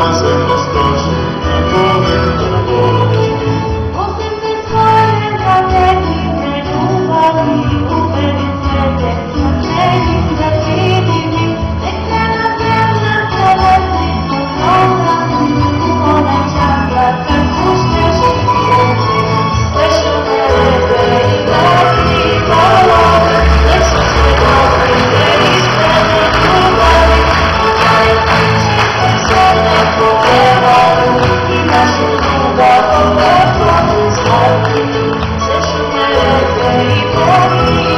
mas é mais. Lord.